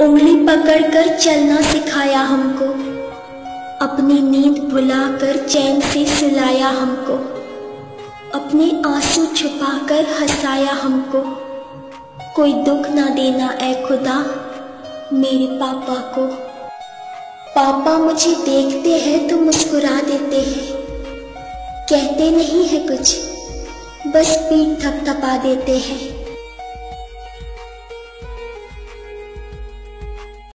उंगली पकड़कर चलना सिखाया हमको। अपनी नींद भुलाकर चैन से सुलाया हमको। अपने आँसू छुपाकर हंसाया हमको। कोई दुख ना देना ए खुदा, मेरे पापा को। पापा मुझे देखते हैं तो मुस्कुरा देते हैं। कहते नहीं है कुछ, बस पीठ थपथपा देते हैं।